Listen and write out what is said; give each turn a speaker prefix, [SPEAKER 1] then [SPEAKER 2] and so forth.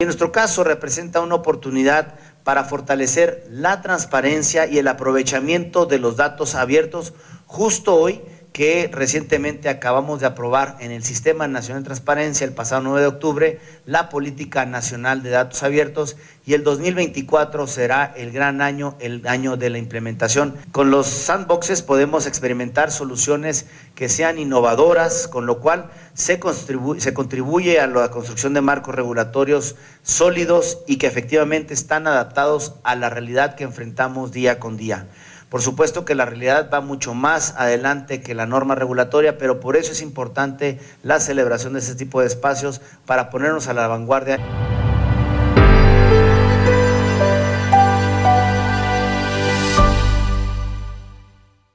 [SPEAKER 1] En nuestro caso representa una oportunidad para fortalecer la transparencia y el aprovechamiento de los datos abiertos justo hoy que recientemente acabamos de aprobar en el Sistema Nacional de Transparencia el pasado 9 de octubre la Política Nacional de Datos Abiertos y el 2024 será el gran año, el año de la implementación. Con los sandboxes podemos experimentar soluciones que sean innovadoras, con lo cual se, se contribuye a la construcción de marcos regulatorios sólidos y que efectivamente están adaptados a la realidad que enfrentamos día con día. Por supuesto que la realidad va mucho más adelante que la norma regulatoria, pero por eso es importante la celebración de este tipo de espacios para ponernos a la vanguardia.